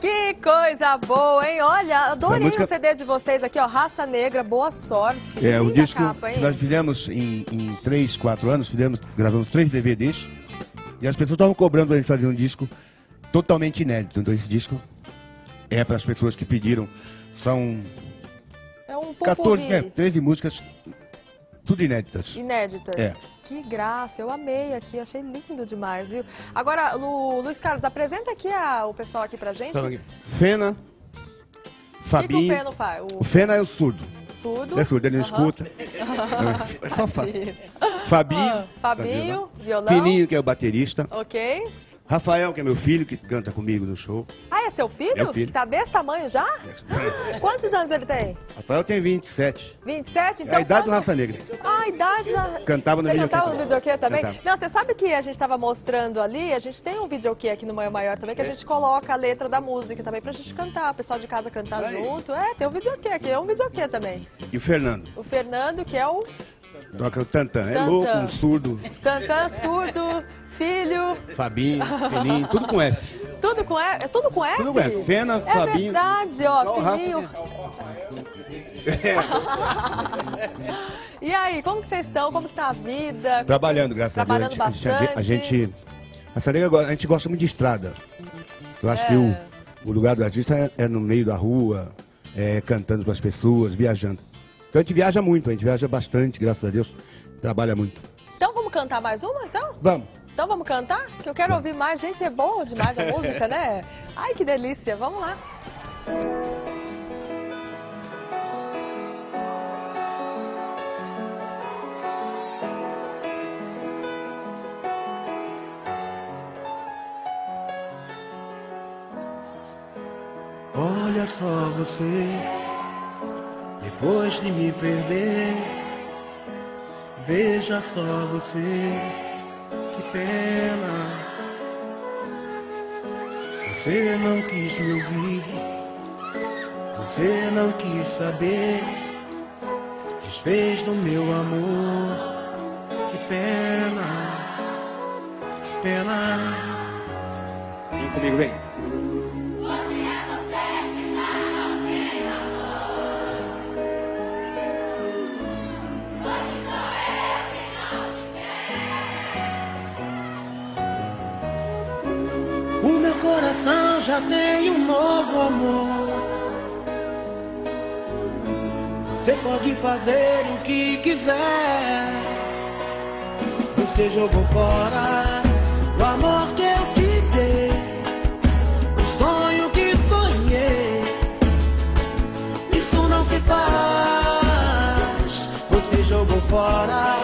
Que coisa boa, hein? Olha, adorei música... o CD de vocês aqui, ó. Raça Negra, boa sorte. É, o disco capa, nós fizemos em, em 3, 4 anos, fizemos, gravamos três DVDs. E as pessoas estavam cobrando pra gente fazer um disco totalmente inédito. Então esse disco é para as pessoas que pediram. São é um 14, é, 13 músicas, tudo inéditas. Inéditas. É. Que graça, eu amei aqui, achei lindo demais, viu? Agora, Lu, Luiz Carlos, apresenta aqui a, o pessoal aqui pra gente. Então. Fena, Fabinho. O que, que o faz? O... o Fena é o surdo. Surdo. É surdo, ele não escuta. é só fa... Fabinho. Fabinho, tá violão. Fininho, que é o baterista. Ok. Rafael, que é meu filho, que canta comigo no show. Ah, é seu filho? Meu filho. Tá desse tamanho já? É. Quantos anos ele tem? Rafael tem 27. 27? Então, é a idade do Raça Negra. Ah, a idade já... Cantava no videokê. cantava no videokê também? Cantava. Não, você sabe que a gente estava mostrando ali, a gente tem um videokê aqui no Maior Maior também, que é. a gente coloca a letra da música também pra gente cantar, o pessoal de casa cantar Aí. junto. É, tem um videokê aqui, é um videokê também. E o Fernando? O Fernando, que é o... Toca o Tantan, é louco, um surdo. Tantan, surdo filho. Fabinho, Peninho, tudo com F. Tudo com F? É tudo com F? Tudo com F. Fena, é Fabinho. É verdade, ó, Peninho. e aí, como que vocês estão? Como que tá a vida? Trabalhando, graças Trabalhando a Deus. Trabalhando bastante. A gente, a gente, a gente gosta muito de estrada. Eu acho é. que o, o lugar do artista é, é no meio da rua, é, cantando para as pessoas, viajando. Então a gente viaja muito, a gente viaja bastante, graças a Deus. Trabalha muito. Então vamos cantar mais uma, então? Vamos. Então vamos cantar? Que eu quero ouvir mais. Gente, é bom demais a música, né? Ai, que delícia. Vamos lá. Olha só você, depois de me perder Veja só você, pena. Você não quis me ouvir, você não quis saber. Desfez do meu amor, que pena, pena. Vem comigo, vem. Coração já tem um novo amor. Você pode fazer o que quiser. Você jogou fora o amor que eu te dei, o sonho que sonhei. Isso não se faz. Você jogou fora.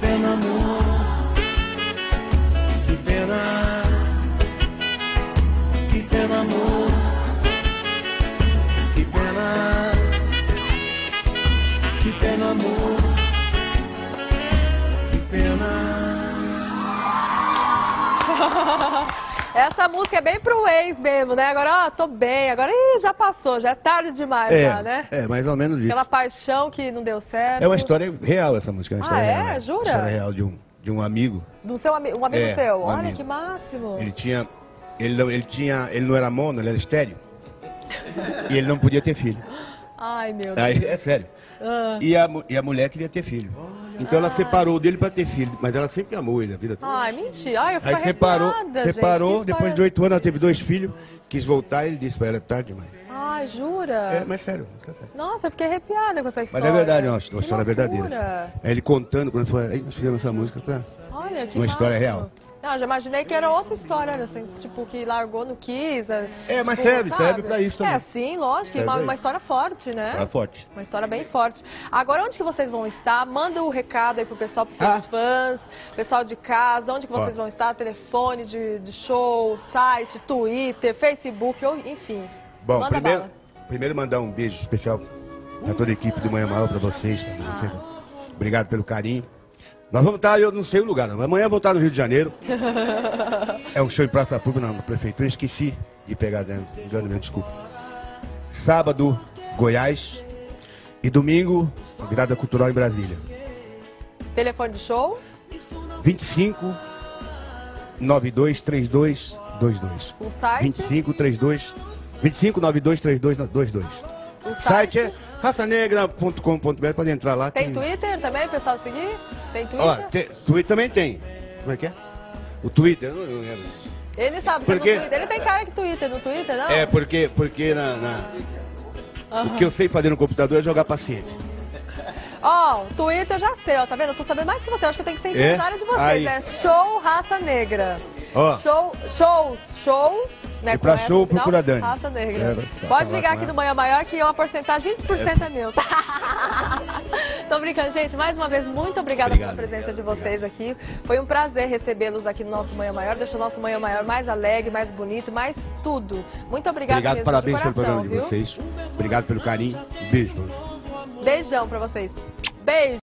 pena, amor. Que pena. Que pena, amor. Que pena. Que pena, amor. Que pena. Essa música é bem pro ex mesmo, né? Agora, ó, tô bem, agora ih, já passou, já é tarde demais, É, já, né? é, mais ou menos isso. Aquela paixão que não deu certo. É uma história real essa música. É uma Ah, história é? real, né? Jura? Uma história real de um, de um amigo. Do seu ami um amigo É, seu. um Olha amigo. que máximo. Ele tinha. Ele não, ele tinha. Ele não era mono, ele era estéreo. e ele não podia ter filho. Ai, meu Deus. Aí, é sério. Ah. E, a, e a mulher queria ter filho. Então ela separou dele pra ter filho. Mas ela sempre amou ele a vida toda. Ai, mentira. Ai, eu fico Aí separou, gente. separou, depois história- de oito anos ela teve dois filhos, quis voltar e ele disse pra ela, é tarde demais. Ai, jura? É, mas sério, tá sério. Nossa, eu fiquei arrepiada com essa Mas história. é verdade, uma, uma história verdadeira. É ele contando quando foi, aí nós fizemos essa música que Uma história máximo. real. Não, eu já imaginei que era outra história, né? assim, tipo, que largou no Kiss. É, mas tipo, serve, sabe? serve pra isso também. É, sim, lógico, Serve uma, uma história forte, né? Era forte. Uma história bem forte. Agora, onde que vocês vão estar? Manda o recado aí pro pessoal, pros seus Ah. fãs, pessoal de casa, onde que vocês vão estar? Telefone de, de show, site, Twitter, Facebook, ou, enfim. Bom, Manda primeiro, bala. primeiro mandar um beijo especial a toda a equipe do Manhã Maior pra vocês. pra Ah. você. Obrigado pelo carinho. Nós vamos estar, eu não sei o lugar, não. Amanhã eu vou estar no Rio de Janeiro. é um show em Praça Pública, não, na prefeitura. Esqueci de pegar, né? engano meu, desculpa. Sábado, Goiás. E domingo, a virada cultural em Brasília. Telefone de show? 25 92 32 22. O site? 25 32 25 92 32 22. O O site é raçanegra.com.br, pode entrar lá. Tem Twitter também, pessoal seguir? Tem Twitter? Ó, tem- Twitter também tem. Como é que é? O Twitter, eu não, lembro. Ele sabe Porque- Twitter. Ele tem cara que Twitter, no Twitter, não? É, porque, porque na, na- o que eu sei fazer no computador é jogar paciente. Ó, o Twitter eu já sei, ó, tá vendo? Eu tô sabendo mais que você. Eu acho que eu tenho que ser É? empresária de vocês. Aí. É show raça negra. Ó. Show, shows, shows, né? E pra com show, procura Dani. Raça negra. É, Pode ligar aqui no Manhã Maior que uma porcentagem, 20% é, meu. tá? Tô brincando, gente. Mais uma vez, muito obrigada Obrigado, pela presença obrigado, de vocês aqui. Foi um prazer recebê-los aqui no nosso Manhã Maior. Deixou o nosso Manhã Maior mais alegre, mais bonito, mais tudo. Muito obrigada Obrigado, mesmo parabéns de pelo coração, programa de viu? vocês. Obrigado pelo carinho. Beijo. Beijão pra vocês. Beijo.